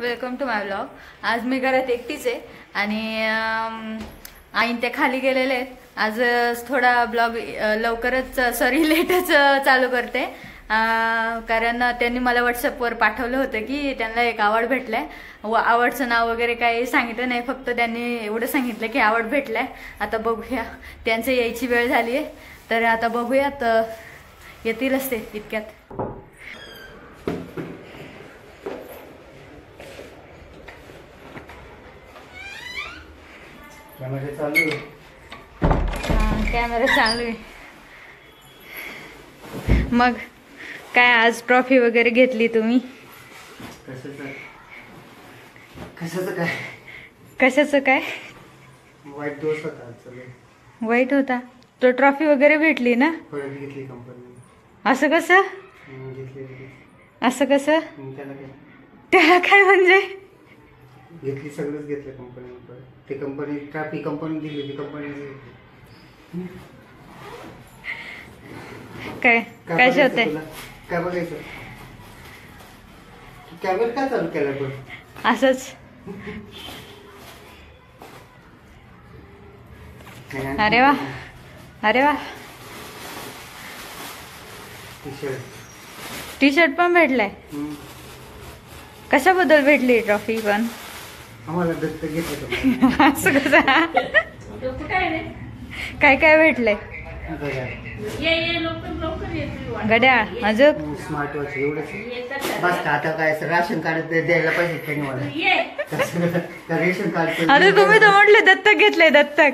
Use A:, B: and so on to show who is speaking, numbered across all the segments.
A: Welcome to my blog आज मी घरात एकटीच आहे आणि आईन ते खाली गेलेले आहेत. आज थोडा ब्लॉग लवकरच सॉरी लेटच चालू करते. कारण त्यांनी मला व्हॉट्सअपवर पाठवलं होतं की त्यांना एक आवड भेटलाय. व आवडचं नाव वगैरे काही सांगितलं नाही फक्त त्यांनी एवढं सांगितलं की आवड भेटलाय. आता बघूया. त्यांचं यायची वेळ झाली आहे तर आता बघूयात येतीलच ते इतक्यात
B: कॅमेरा चालू.
A: कॅमेरा चालू आहे. मग काय आज ट्रॉफी वगैरे घेतली तुम्ही?
B: कशाचं? काय?
A: कशाचं काय?
B: वाईट दिवस होता.
A: वाईट होता. तो ट्रॉफी वगैरे भेटली ना?
B: घेतली कंपनी
A: असं कसं. असं कसं?
B: त्याला काय
A: म्हणजे?
B: घेतली सगळंच घेतलं कंपनी ते कंपनी ट्रॅफिक कंपनी दिली ती कंपनी
A: काय? काय होते
B: काय बघायचं? कॅमेरा काय चालू केला पण
A: असंच. अरे वा. अरे वा.
B: टी शर्ट
A: टी शर्ट पण भेटलाय? कशाबद्दल भेटली ट्रॉफी पण?
B: आम्हाला दत्त घेतलं
A: असं कसं? काय काय भेटलंय? गड्या. अजून?
B: स्मार्ट वॉच एवढंच. बस का आता काय राशन कार्ड दे- द्यायला पाहिजे त्यांनी मला? का रेशन कार्ड
A: अरे तुम्ही तर म्हटले दत्तक घेतले दत्तक.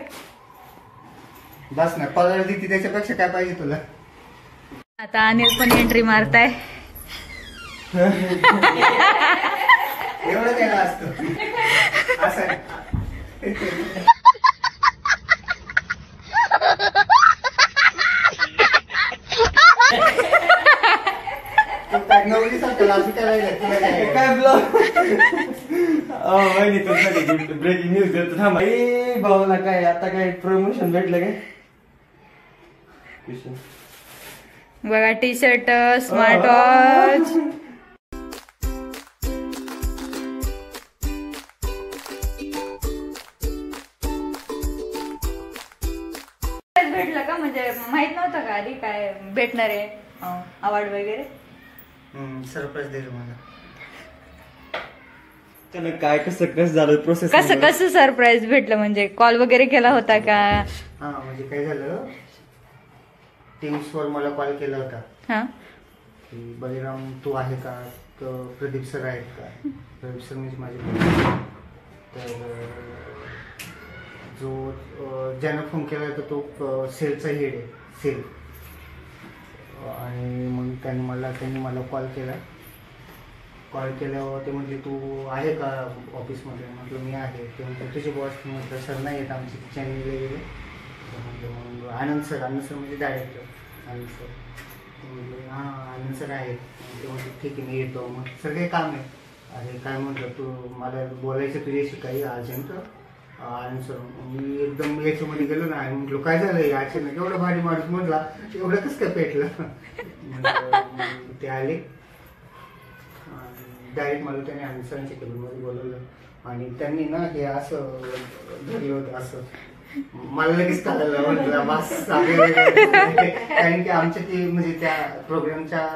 B: बस ना पगार देते त्याच्यापेक्षा काय पाहिजे तुला?
A: आता अनिल पण एंट्री मारताय.
B: एवढं काय असतं. असं काय?
C: ब्लॉग? ब्रेकिंग न्यूज देतो थांबा. ए भाऊला काय आता काय प्रमोशन भेटलं काय.
A: बघा टी शर्ट स्मार्ट वॉच म्हणजे माहीत नव्हतं का आधी काय भेटणार आहे अवॉर्ड वगैरे?
B: हम्म, सरप्राईज दिलं मला.
C: त्यानं काय कसं कसं झालं प्रोसेस
A: कसं कसं सरप्राईज भेटलं? म्हणजे कॉल वगैरे केला होता का?
B: हा म्हणजे काय झालं? टीम्स वर मला कॉल केला होता.
A: हा.
B: की बळीराम तू आहे का? तर प्रदीप सर आहेत का? प्रदीप सर म्हणजे माझे. तर जो ज्यानं फोन केला होता तो सेलचा हेड आहे सेल आणि मग त्यांनी मला त्यांनी मला कॉल केला. कॉल केल्यावर ते म्हटले तू आहे का ऑफिसमध्ये म्हटलं मी आहे. ते म्हटलं तुझे बॉस म्हटलं सर नाही येत आमचे चॅनल वगैरे म्हणजे म्हटलं मग आनंद सर आनंद सर म्हणजे डायरेक्टर आनंद सर. म्हटलं हां आनंद सर आहेत. ते म्हटलं ठीक आहे मी येतो. मग सगळे काम आहे. अरे काय म्हटलं तू मला बोलायचं तुझ्याशी काही अर्जंट आनंद सर मी एकदम याच्यामध्ये गेलो ना आणि म्हटलं काय झालं अचानक एवढं भारी माणूस म्हटला एवढं कसं काय पेटलं? ते आले. डायरेक्ट मला त्याने आन्सरांच्या टेबलमध्ये बोलवलं. आणि त्यांनी ना हे असं धरलं होतं असं. मला लगेच कळलं म्हटलं बस कारण की आमच्या ते म्हणजे त्या प्रोग्रामच्या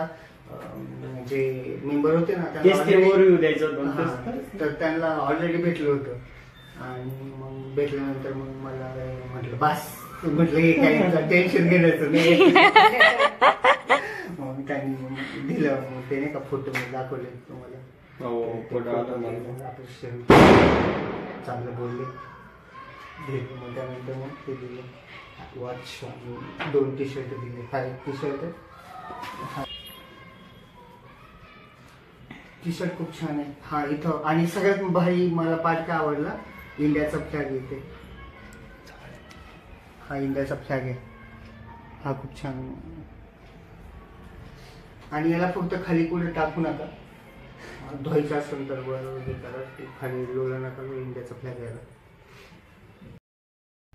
B: जे मेंबर होते ना त्यांना तर त्यांना ऑलरेडी भेटलं होतं. आणि मग भेटल्यानंतर मग मला म्हटलं बस म्हटलं हे काही टेन्शन घेण्याचं नाही. मग त्यांनी दिलं मग ते नाही का फोटो मी दाखवले तुम्हाला.
C: हो.
B: चांगलं बोलले. दिले मग त्यानंतर मग ते दिले. वॉच दोन टी शर्ट दिले. हा एक टी शर्ट टी शर्ट खूप छान आहे. हा इथं. आणि सगळ्यात भारी मला पार्ट काय आवडला? इंडियाचा फ्लॅग येते हा इंडियाचा फ्लॅग आहे हा खूप छान। आणि याला फक्त खाली कुठे टाकू नका. धुवायचं असेल तर करा खाली लोला नका इंडियाचा फ्लॅग यायला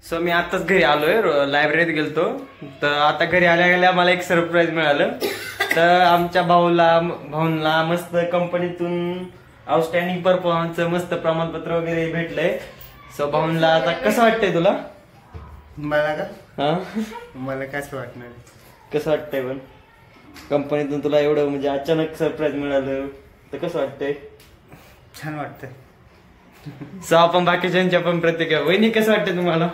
C: सो मी आताच घरी आलोय लायब्ररीत गेलतो. तर आता घरी आल्या गेल्या मला एक सरप्राईज मिळालं. तर आमच्या भाऊला भाऊला मस्त कंपनीतून आउटस्टँडिंग परफॉर्मन्स मस्त प्रमाणपत्र वगैरे भेटलंय. सो भाऊनला आता कसं वाटतंय तुला?
B: मला का?
C: हा?
B: मला कसं वाटणार.
C: कसं वाटतंय पण? कंपनीतून तुला एवढं म्हणजे अचानक सरप्राईज मिळालं तर कसं वाटतंय?
B: छान वाटतं
C: सो आपण बाकीच्यांच्या पण प्रतिक्रिया. वहिनी कसं वाटतंय तुम्हाला?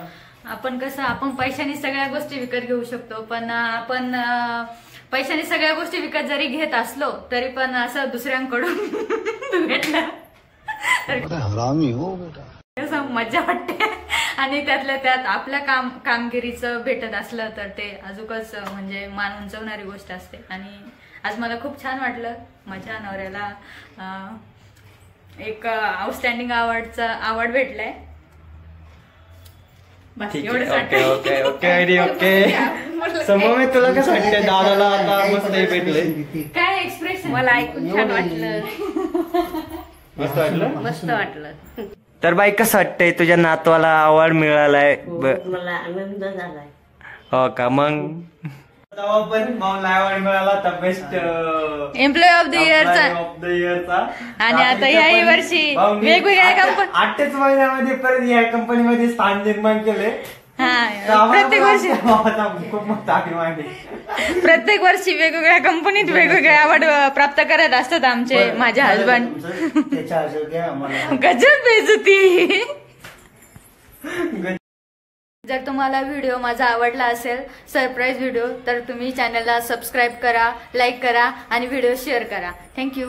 A: आपण कसं आपण पैशाने सगळ्या गोष्टी विकत घेऊ शकतो पण अं, आपण अं, पैशाने सगळ्या गोष्टी विकत जरी घेत असलो तरी पण असं दुसऱ्यांकडून भेटलं तर
D: हरामी हो बेटा.
A: मजा वाटते. आणि त्यातल्या त्यात आपल्या काम कामगिरीचं भेटत असलं तर ते अजूकच म्हणजे मान उंचवणारी गोष्ट असते. आणि आज मला खूप छान वाटलं. माझ्या नवऱ्याला एक आउटस्टँडिंग अवॉर्डचा अवॉर्ड भेटलाय.
C: ओके तुला कसं दादाला आता मस्त हे भेटलंय.
A: काय एक्सप्रेशन
E: मला ऐकून छान वाटलं.
C: मस्त वाटलं?
E: मस्त वाटलं.
C: तर बाई कसं वाटतंय तुझ्या नातवाला अवॉर्ड मिळालाय? ब-
E: मला आनंद झालाय.
C: हो का? मग? पण मिळाला तर बेस्ट
A: एम्प्लॉय ऑफ द इयरचा
C: ऑफ द इयरचा
A: आणि आता ह्याही वर्षी वेगवेगळ्या कंपनी
C: आठच महिन्यामध्ये परत या कंपनीमध्ये स्थान निर्माण केले
A: हा. प्रत्येक वर्षी
C: खूप मोठा
A: प्रत्येक वर्षी वेगवेगळ्या कंपनीत वेगवेगळे अवॉर्ड प्राप्त करत असतात आमचे माझे हजबंड गजब बेजती जर तुम्हाला व्हिडिओ माझा आवडला असेल सरप्राईज व्हिडिओ तर तुम्ही चॅनलला सबस्क्राईब करा लाईक करा आणि व्हिडिओ शेअर करा. थँक्यू